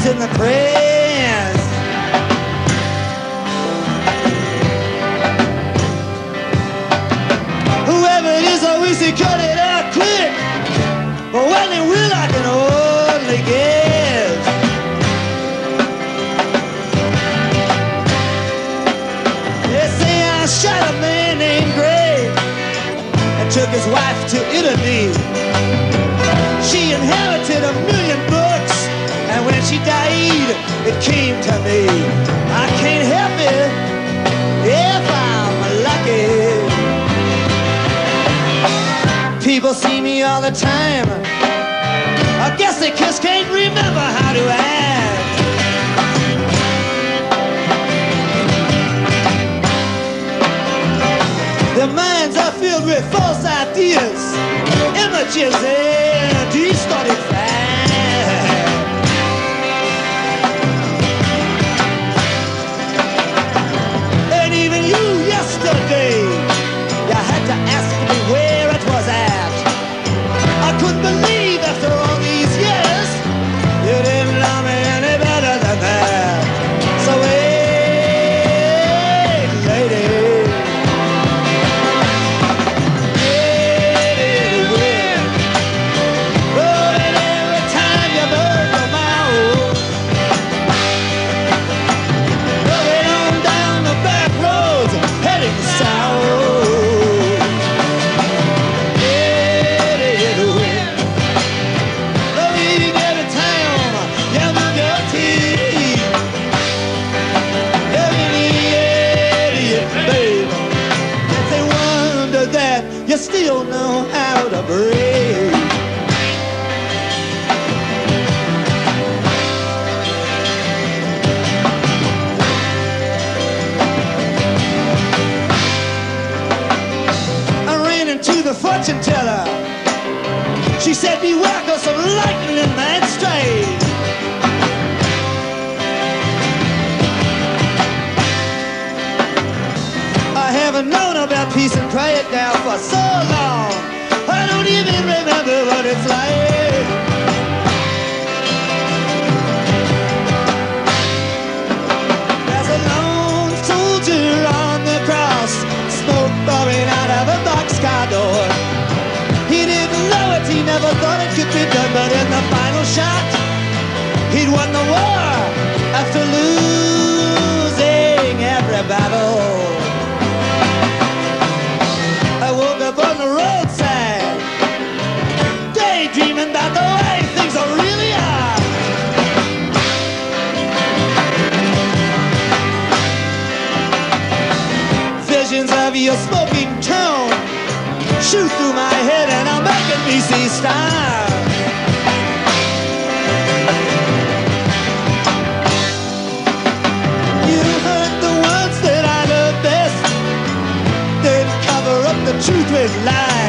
Stories in the press. Whoever it is, I wish they cut it out quick. But when they will, I can only guess. They say I shot a man named Gray and took his wife to Italy. She inherited a it came to me. I can't help it if I'm lucky. People see me all the time. I guess they just can't remember how to act. Their minds are filled with false ideas, images, and distorted facts. Know how to breathe. I ran into the fortune teller. She said, Beware, cause some lightning in that haven't known about peace and quiet now for so long. I don't even remember what it's like. There's a lone soldier on the cross, smoke pouring out of a boxcar door. He didn't know it, he never thought it could be done, but in the final shot, he'd won the war after losing every battle. Smoking town shoot through my head and are making me see stars. You the ones that I love best then cover up the truth with lies.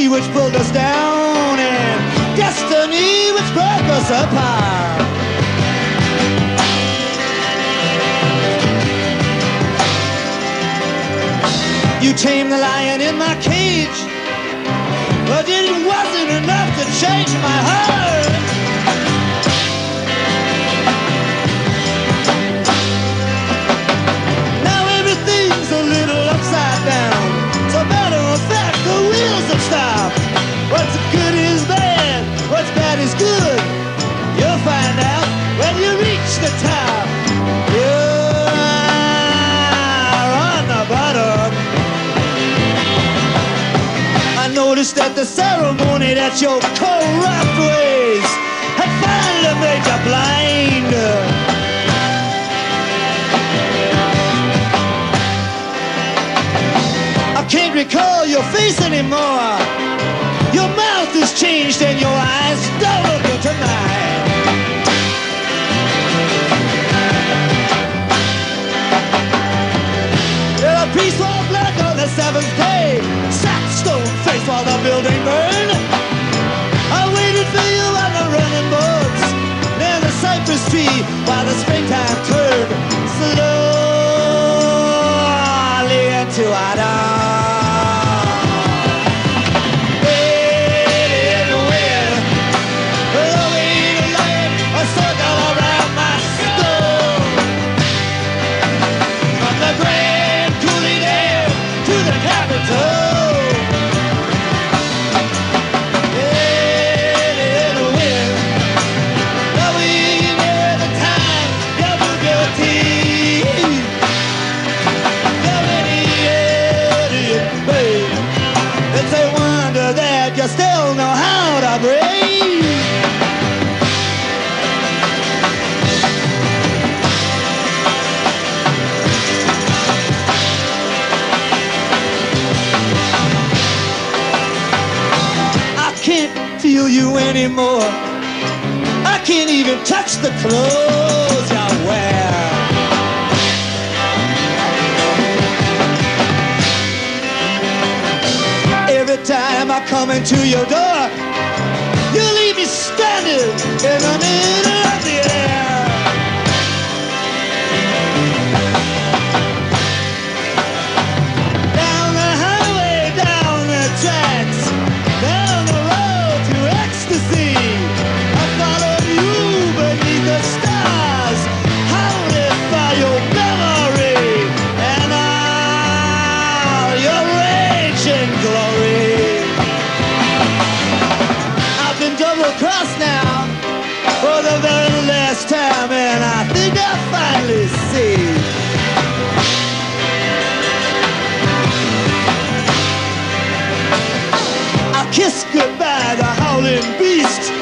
Gravity which pulled us down and destiny which broke us apart. You tamed the lion in my cage, but it wasn't enough to change my heart. Ceremony that your corrupt ways had finally made you blind. I can't recall your face anymore. Your mouth has changed and your into autumn. Anymore. I can't even touch the clothes you wear. Every time I come into your door, you leave me standing in an and glory. I've been double crossed now for the very last time, and I think I finally see. I kissed goodbye to howling beast.